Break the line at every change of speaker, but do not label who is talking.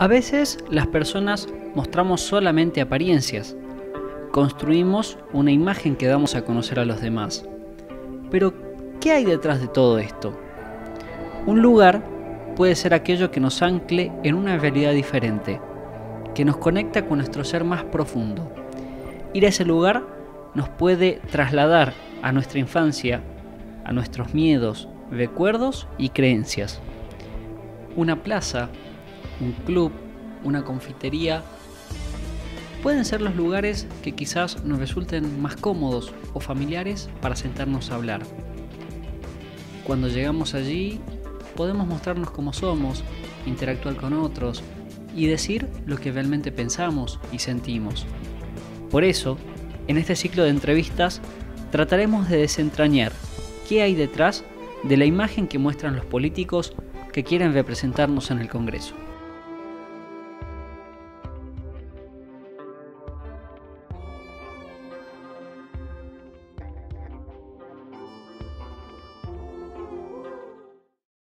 A veces las personas mostramos solamente apariencias, construimos una imagen que damos a conocer a los demás. Pero, ¿qué hay detrás de todo esto? Un lugar puede ser aquello que nos ancle en una realidad diferente, que nos conecta con nuestro ser más profundo. Ir a ese lugar nos puede trasladar a nuestra infancia, a nuestros miedos, recuerdos y creencias. Una plaza un club, una confitería, pueden ser los lugares que quizás nos resulten más cómodos o familiares para sentarnos a hablar. Cuando llegamos allí, podemos mostrarnos como somos, interactuar con otros y decir lo que realmente pensamos y sentimos. Por eso, en este ciclo de entrevistas, trataremos de desentrañar qué hay detrás de la imagen que muestran los políticos que quieren representarnos en el Congreso.